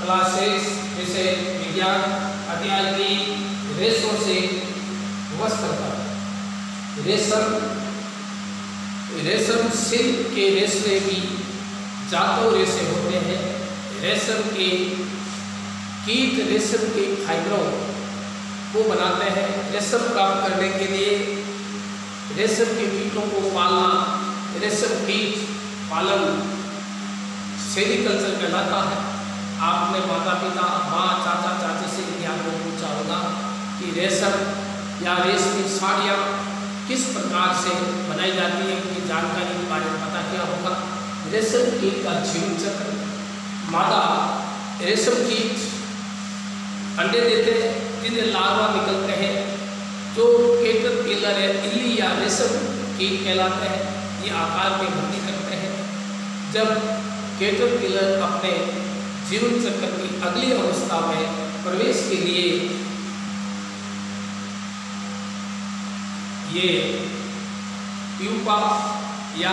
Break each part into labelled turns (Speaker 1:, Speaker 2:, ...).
Speaker 1: Classes, जैसे विज्ञान, अध्याय की रेशों से वस्त्र का। रेशम रेशम सिल्क के रेशे भी जातों रेशे होते हैं। रेशम के कीट रेशम के फाइबरों को बनाते हैं। रेशम प्राप्त करने के लिए रेशम के कीटों को पालना, रेशम कीट पालन, सेरिकल्चर कहलाता है। आपने माता पिता, माँ, चाचा, चाची से भी आपने पूछा होगा कि रेशम या रेशमी साड़ियाँ किस प्रकार से बनाई जाती है उनकी जानकारी के बारे में पता क्या होगा? रेशम कीट का जीवन चक्र। मादा रेशम कीट अंडे देते हैं, जिन्हें लार्वा निकलते हैं, जो केटर पिलर है इली या रेशम कीट कहलाते हैं। ये आकार में वृद्धि करते हैं। जब केटर पिलर अपने जीवन चक्र की अगली अवस्था में प्रवेश के लिए ये या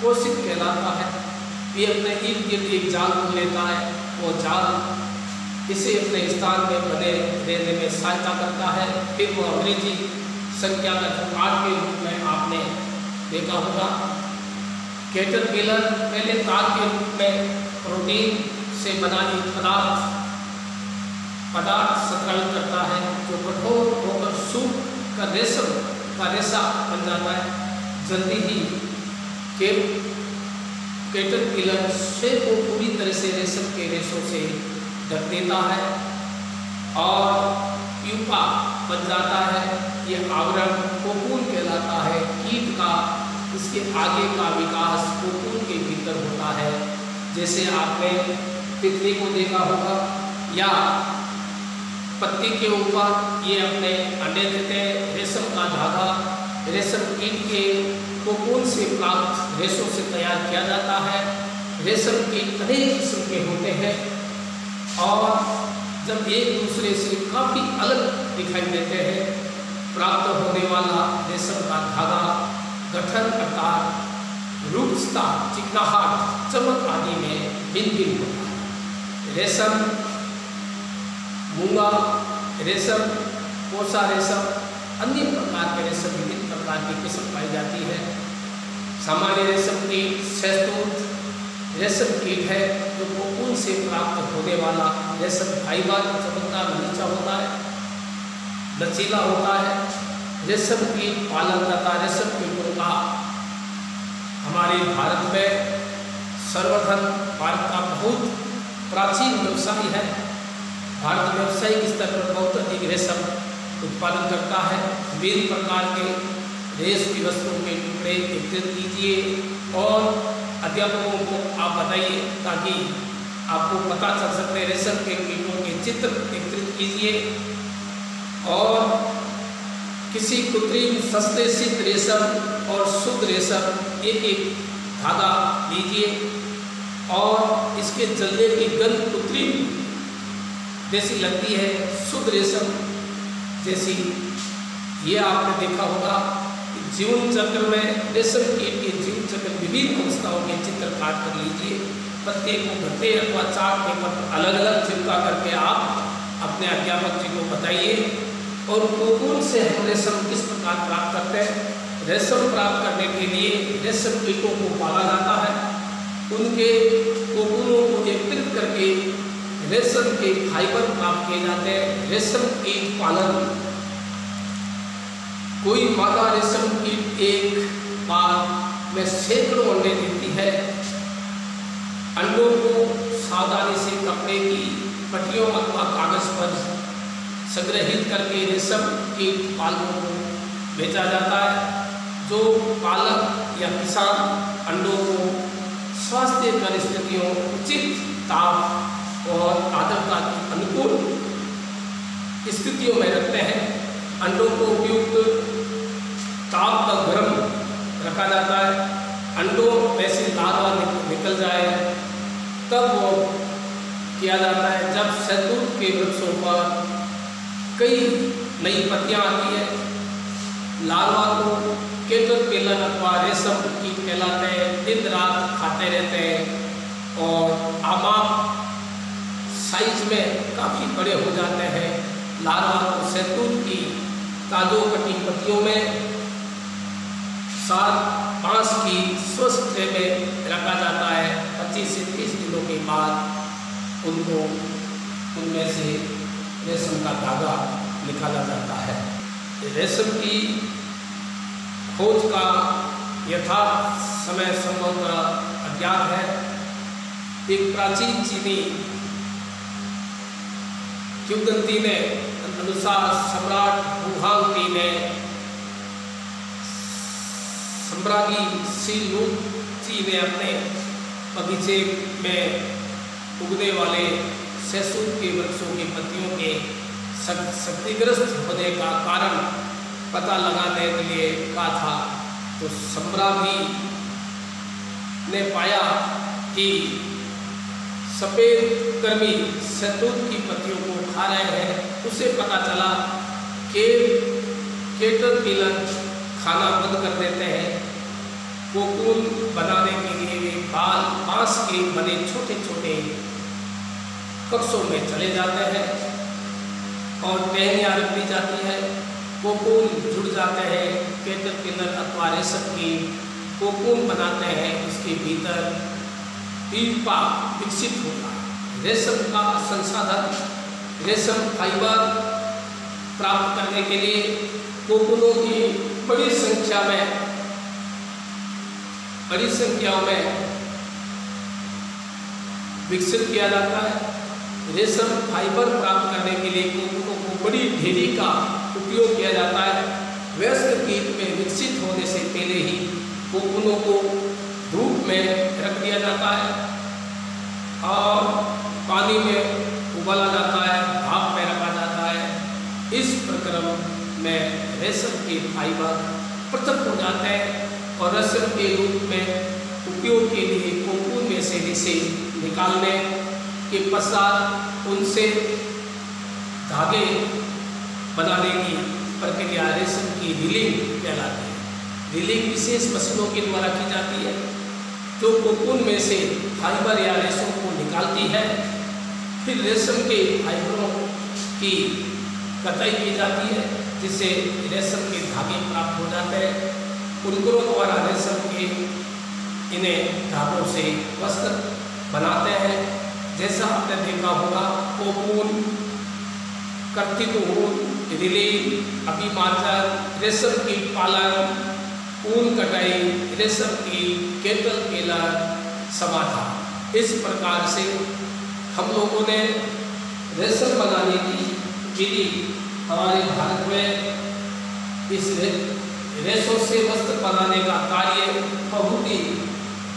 Speaker 1: कोशिक कहलाता है। ये अपने इर्द गिर्द एक जाल को लेता है वो जाल इसे अपने स्थान में बने रहने में सहायता करता है। फिर वो अंग्रेज़ी संख्या का आठ के रूप में आपने देखा होगा। केटर पहले तार के रूप में प्रोटीन से बना एक पदार्थ पदार्थ संकलन करता है, जो कठोर होकर सूख का रेशम, का रेशा बन जाता है। जल्दी ही केटर पिलर से को पूरी तरह से रेशम के रेशों से ढक देता है और प्यूपा बन जाता है। ये आवरण कोकून कहलाता है। कीट का, इसके आगे का विकास कोकून के भीतर होता है। जैसे आपने तितली को देखा होगा, या पत्ती के ऊपर ये अपने अंडे देते हैं, रेशम का धागा, रेशम कीट के कोकून से प्राप्त रेशों से तैयार किया जाता है। रेशम कीट अनेक किस्म के होते हैं और जब एक दूसरे से काफ़ी अलग दिखाई देते हैं, प्राप्त होने वाला रेशम का धागा, गठन अर्थात रूपता चिकनाहट, चमक आदि में भिन्न भिन्न होता है। रेशम, मूँगा, रेशम, कोसा रेशम, अन्य प्रकार के रेशम, विभिन्न प्रकार की किस्म पाई जाती है। सामान्य रेशम कीट शहतूत, रेशम कीट है जो तो कोकून से प्राप्त होने वाला रेशम फाइबर, चमकदार नीचा होता है, लचीला होता है। रेशम कीट पालन तथा रेशम कीटों का हमारे भारत में सर्वधन भारत का बहुत प्राचीन व्यवसाय है। भारत व्यावसायिक स्तर पर बहुत अधिक रेशम उत्पादन करता है। विभिन्न प्रकार के रेस की वस्तुओं के टुकड़े एकत्रित कीजिए और अध्यापकों को आप बताइए ताकि आपको पता चल सके रेशम के कीटों के चित्र एकत्रित कीजिए। और किसी कृत्रिम सस्ते सिद्ध रेशम और शुद्ध रेशम एक एक धागा लीजिए। और इसके जलने की गंध कृत्रिम जैसी लगती है, शुद्ध रेशम जैसी। ये आपने देखा होगा कि जीवन चक्र में रेशम कीट के जीवन चक्र विभिन्न अवस्थाओं के चित्र काट कर लीजिए। प्रत्येक को घंटे अथवा चार पेपर पर अलग अलग चिपका करके आप अपने अध्यापक जी को बताइए और कोकून से हम रेशम, किस प्रकार प्राप्त करते हैं। रेशम प्राप्त करने के लिए रेशम कीटों को पाला जाता है। उनके कोकूनों को एकत्रित करके रेशम के फाइबर प्राप्त किए जाते हैं। रेशम कीट पालन। कोई मादा रेशम कीट एक बार में सैकड़ों अंडे देती है। अंडों को सावधानी से कपड़े की पट्टियों अथवा कागज़ पर संग्रहित करके रेशम कीट पालकों को बेचा जाता है, जो पालक या किसान अंडों को स्वास्थ्य परिस्थितियों, उचित ताप और आर्द्रता अनुकूल स्थितियों में रखते हैं। अंडों को उपयुक्त ताप तक गर्म रखा जाता है। अंडों में से लार्वा निकल जाए, तब वो किया जाता है। जब शहतूत के वृक्षों पर कई नई पत्तियाँ आती है, लार्वा को केटर पिलन अथवा रेशम कीट कहलाते हैं, दिन रात खाते रहते हैं और आमाप साइज़ में काफ़ी बड़े हो जाते हैं। लार्वा और सैतूत की ताजो कटी पत्तियों में सात बाँस की स्वस्थ में रखा जाता है। पच्चीस से तीस दिनों के बाद उनको उनमें से रेशम का धागा निकाला जाता है। रेशम की खोज का यथार्थ समय संभवतः अज्ञात है। एक प्राचीन चीनी किंवदंती ने अनुसार सम्राट हुहांगती ने सम्रागी सी ने अपने बगीचे में उगने वाले सैसूर के वृक्षों की पत्तियों के शक्तिग्रस्त होने का कारण पता लगाने के लिए कहा था तो सम्रागी ने पाया कि सफ़ेद कर्मी शहतूत की पत्तियों को खा रहे हैं। उसे पता चला कि केटर पिलर खाना बंद कर देते हैं। कोकून बनाने के लिए वे बाल बाँस के बने छोटे छोटे कक्षों में चले जाते हैं और टहनियाँ रख दी जाती है। कोकून जुड़ जाते हैं केटर पिलर अथवा रेशम की कोकून बनाते हैं, उसके भीतर पीपा विकसित होता है। रेशम का संसाधन, रेशम फाइबर प्राप्त करने के लिए कोकुलों की बड़ी संख्या में, बड़ी संख्याओं में विकसित किया जाता है। रेशम फाइबर प्राप्त करने के लिए कोकुलों को बड़ी ढेरी का उपयोग कोकुलों को धूप में रख दिया जाता है और पानी में उबाला जाता है, भाप में रखा जाता है। इस प्रक्रम में रेशम के फाइबर पृथक हो जाते हैं और रेशम के रूप में उपयोग के लिए कोकून में से इसे निकालने के पश्चात उनसे धागे बनाने की प्रक्रिया रेशम की रीलिंग कहलाती है। रीलिंग विशेष मशीनों के द्वारा की जाती है, जो कोकून में से फाइबर या रेशम को निकालती है। फिर रेशम के फाइबरों की कटाई की जाती है, जिससे रेशम के धागे प्राप्त हो जाते हैं। कुनकुरों द्वारा रेशम के इन्हें धागों से वस्त्र बनाते हैं। जैसा आपने देखा होगा, कोकून कर्तितून रिली अभिमाचर रेशम की पालन ऊन कटाई, रेशम की केतल केला, समाधान। इस प्रकार से हम लोगों ने रेशम बनाने की विधि हमारे भारत में इस रेशों से वस्त्र बनाने का कार्य बहुत ही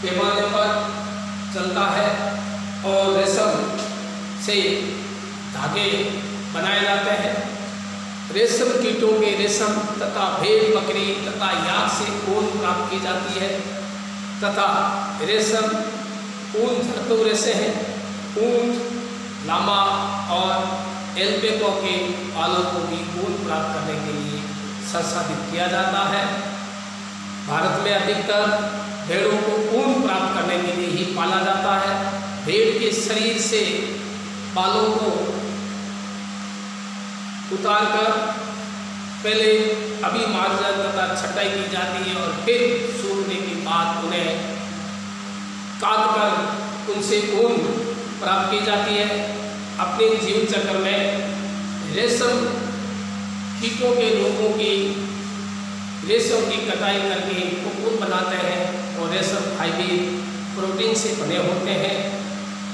Speaker 1: पैमाने पर चलता है और रेशम से धागे बनाए जाते हैं। रेशम कीटों के रेशम तथा भेड़ बकरी तथा याग से ऊन प्राप्त की जाती है। तथा रेशम ऊन धरतु रेशे हैं। ऊन, लामा और एल्पेको के पालों को भी ऊन प्राप्त करने के लिए संसाधित किया जाता है। भारत में अधिकतर भेड़ों को ऊन प्राप्त करने के लिए ही पाला जाता है। भेड़ के शरीर से बालों को उतार कर पहले अभी मार्जन तथा छटाई की जाती है और फिर सूखने के बाद उन्हें काट कर उनसे ऊन प्राप्त की जाती है। अपने जीवन चक्र में रेशम कीटों के लोगों की रेशम की कटाई करके कुकुन बनाते हैं और रेशम फाइबर प्रोटीन से बने होते हैं।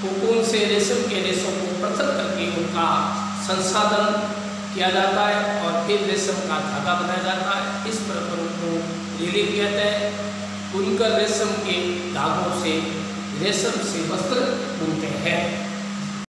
Speaker 1: कुकुन से रेशम के रेशों को पृथक करके उनका संसाधन किया जाता है और फिर रेशम का धागा बनाया जाता है। इस प्रकार को रीलिंग कहते हैं। बुनकर रेशम के धागों से, रेशम से वस्त्र बनते हैं।